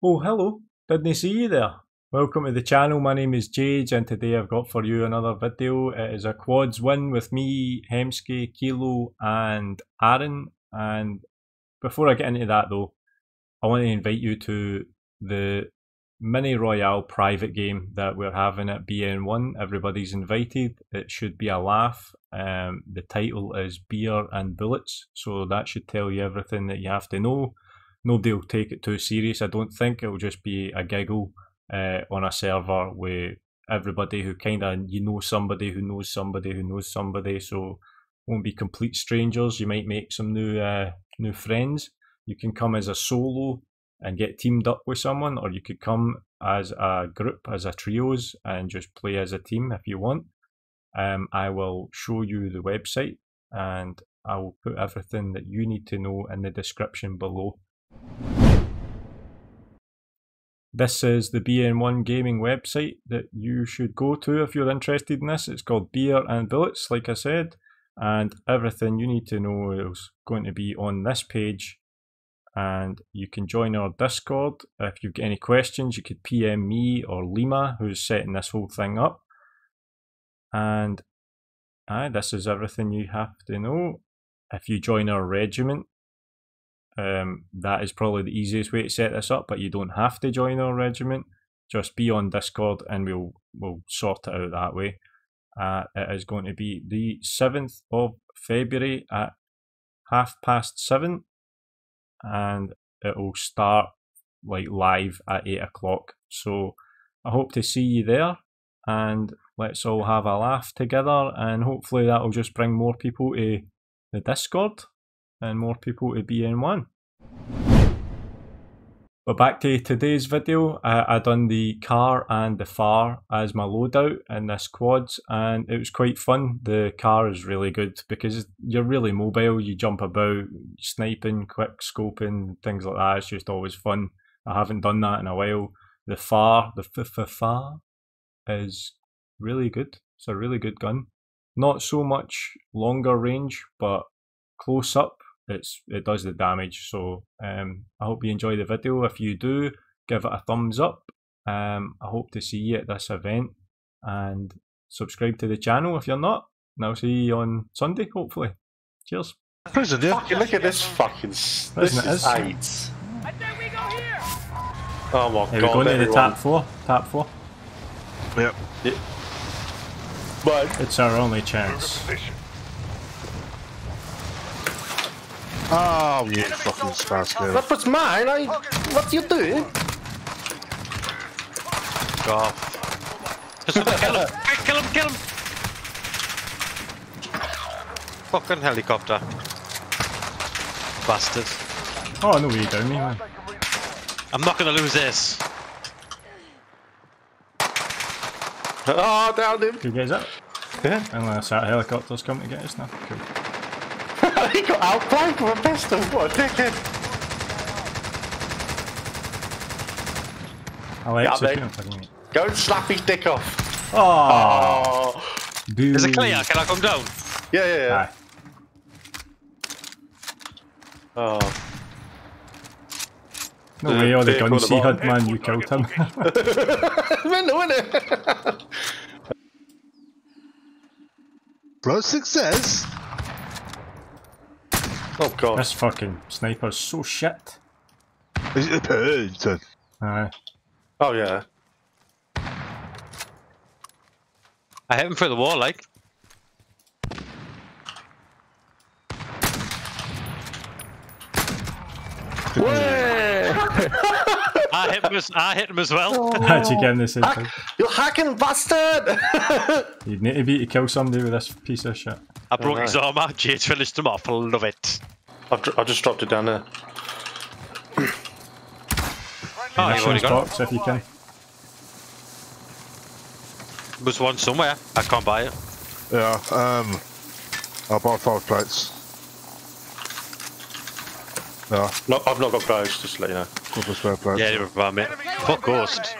Oh, hello. Didn't see you there. Welcome to the channel. My name is JaiGe and today I've got for you another video. It is a quads win with me, Hemsky, Kilo and Aaron. And before I get into that though, I want to invite you to the mini royale private game that we're having at BN1. Everybody's invited. It should be a laugh. Um, the title is Beer and Bullets, so that should tell you everything that you have to know nobody will take it too serious. I don't think it'll just be a giggle uh, on a server with everybody who kind of you know somebody who knows somebody who knows somebody. So won't be complete strangers. You might make some new uh, new friends. You can come as a solo and get teamed up with someone, or you could come as a group, as a trios, and just play as a team if you want. Um, I will show you the website and I will put everything that you need to know in the description below. This is the BN1 gaming website that you should go to if you're interested in this. It's called Beer and Bullets, like I said, and everything you need to know is going to be on this page. And you can join our Discord. If you've got any questions, you could PM me or Lima, who's setting this whole thing up. And aye, this is everything you have to know. If you join our regiment, um, that is probably the easiest way to set this up, but you don't have to join our regiment. Just be on Discord and we'll we'll sort it out that way. Uh, it is going to be the 7th of February at half past seven, and it will start like live at eight o'clock. So I hope to see you there, and let's all have a laugh together, and hopefully that will just bring more people to the Discord and more people to BN1. But back to today's video, I, I done the Kar and the FFAR as my loadout in this quads and it was quite fun. The Kar is really good because you're really mobile, you jump about, sniping, quick scoping, things like that. It's just always fun. I haven't done that in a while. The FFAR, the FFAR is really good. It's a really good gun. Not so much longer range, but close up it's it does the damage. So um, I hope you enjoy the video. If you do, give it a thumbs up. Um, I hope to see you at this event and subscribe to the channel if you're not. And I'll see you on Sunday, hopefully. Cheers. Prison, yeah. Fucking look at this fucking. This is, is eight. Oh my Here god. we go into the tap four. Tap four. Yep. yep. But it's our only chance. Oh, you fucking spastic. That was mine. I. What you doing? Go kill him! Kill him! Kill him! Fucking helicopter. Bastard. Oh, no way down me, man. I'm not gonna lose this. Oh, down him. Did you get that? Yeah. Unless that helicopter's come to get us now. Cool. He got outflanked with a pistol. What a dickhead. I like yeah, him. Go and slap his dick off. Oh. oh. Is it clear? Can I come down? Yeah, yeah, yeah. Aye. Oh. No way, all the guns he had, man, you killed him. Mental, isn't? Bro, success! Oh god. This fucking sniper's so shit. Is it a person? Aye. Oh yeah. I hit him through the wall, like. I hit him as I hit him as well. Oh. How'd you get in this You hacking bastard! You'd need to be to kill somebody with this piece of shit. I broke oh, his arm out, Jade finished him off, I love it. I've, I just dropped it down there. oh, you've already got box if you can. There's one somewhere. I can't buy it. Yeah, um, I'll buy five plates. Yeah. No, I've not got those, just to let you know. Couple spare plates. Yeah, you're about. Fuck Ghost.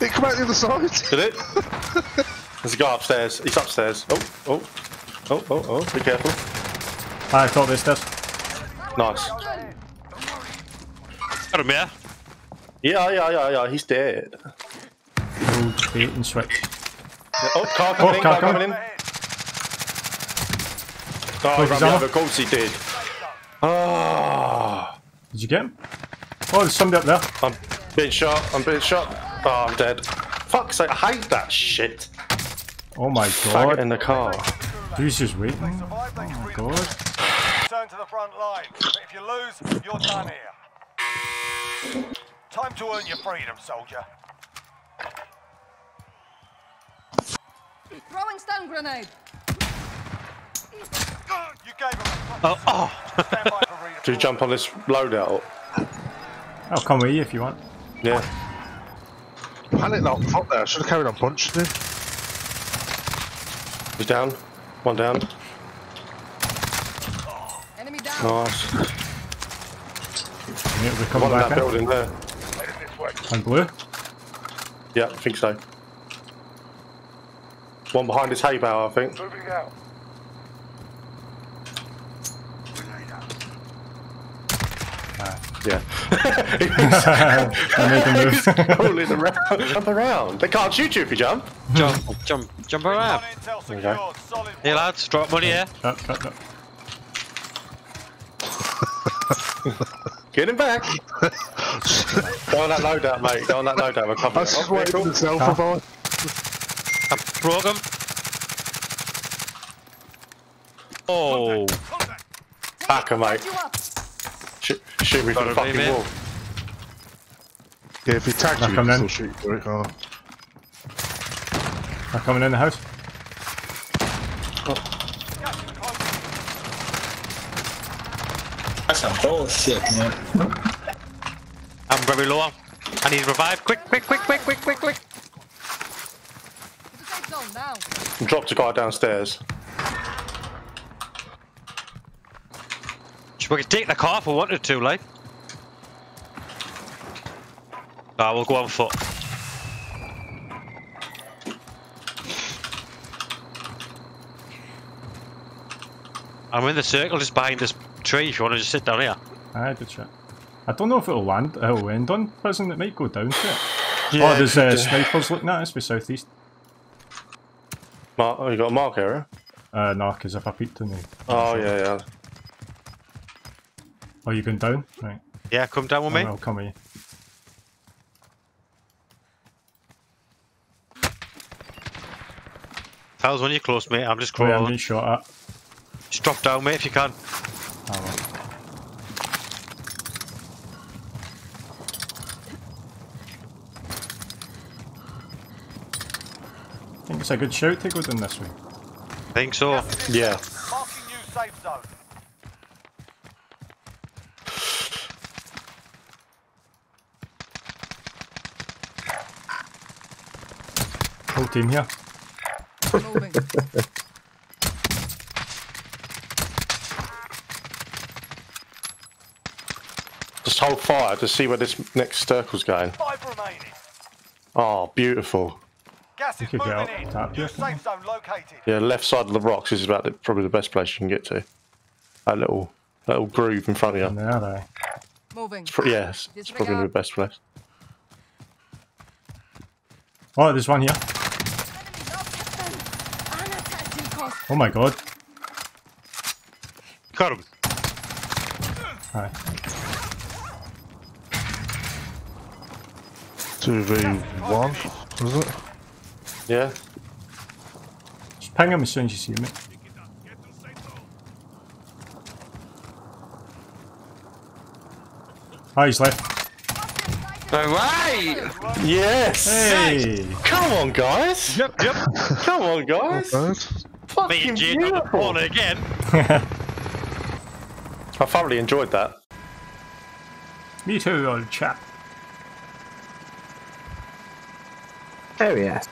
It come out the other side. Did it? There's a guy upstairs. He's upstairs. Oh, oh, oh, oh, oh. Be careful. I thought this does. Nice. Got him, yeah? Yeah, yeah, yeah, yeah. He's dead. Old bait and switch. Oh, car oh, coming Oh, in, car car coming in. Oh, Wait, he ran me that- Of course he did. Oh, Did you get him? Oh, there's somebody up there. I'm being shot. I'm being shot. Oh, I'm dead. Fuck's sake, I hate that shit. Oh my Faggot in the car. He's just waiting. Oh my god. Return to the front line. If you lose, you're done here. Time to earn your freedom, soldier. Throwing stun grenade. You gave him a Oh, oh. stand by for redeployment. Do you jump on this loadout? I'll come with you if you want. Yeah. Panic not fuck there. I should have carried on punching him. He's down. One down. Enemy down. Nice. Yeah, we're coming One in that back in. building there. On blue. Yeah, I think so. One behind his hay bale, I think. Moving out. Yeah. I made the move. Rolling around. Jump around. They can't shoot you if you jump. Jump, jump, jump On around. intel we secured. go. Solid Hey lads, drop money here. Cut, cut, cut. Get him back. Go on that loadout, mate. Go on that loadout. We're covering That's it. just Oh, waiting cool. itself about. I broke him. Oh, Back her, mate. You up. Shoot, shoot me from the fucking wall. Yeah, if he tags Back you, you him can then. still shoot for it, can't I'm coming in the house. That's some bullshit, man. I'm very low. I need to revive. Quick, quick, quick, quick, quick, quick, quick. To the safe. Dropped a guy downstairs. We could take the car if we wanted to, like. Nah, we'll go on foot. I'm in the circle just behind this tree if you want to just sit down here. Aye, good shot. I don't know if it'll land. It'll end on prison. It might go down to it. Yeah, oh, there's uh, yeah. snipers looking at us for southeast. Mark, oh, you got a mark area? Uh, no, because if I peeked in the. Oh, yeah, yeah. Oh, you going down? Right. Yeah, come down with oh, me. I'll come with you. Tell us when you're close, mate. I'm just Oh, yeah, I'm crawling. getting shot at. Just drop down, mate, if you can. Oh, well. I think it's a good shout to go down this way. think so. Yeah. Marking new safe zone. Whole team here. Just hold fire to see where this next circle's going. Five remaining. Oh, beautiful. Gas is moving out in. top New safe zone located. Yeah, left side of the rocks is about the, probably the best place you can get to. That little little groove in front of you. There, aye. Moving. Pro- Yes, it's probably the best place. Oh, there's one here. Oh my god. Got him. Aye. Two v one, was it? Yeah. Just ping him as soon as you see him. mate. Oh, he's left. Alright! Yes. Hey! Come on, guys. Yep, yep. Come on, guys. Third. Me Fucking and Jade on the beautiful. corner again. I thoroughly enjoyed that. Me too, old chap. Oh yes.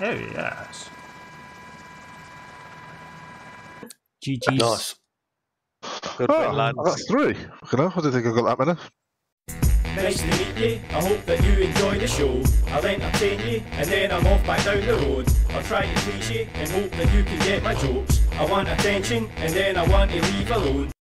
Oh, yes. GG's. Nice. Good Oh, win, lads. I got three. Fucking hell, I didn't think I got that many. Nice to meet you. I hope that you enjoy the show. I'll entertain you, and then I'm off back down the road. I'll try to please you, and hope that you can get my jokes. I want attention, and then I want to leave alone.